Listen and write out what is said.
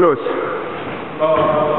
Los. Oh.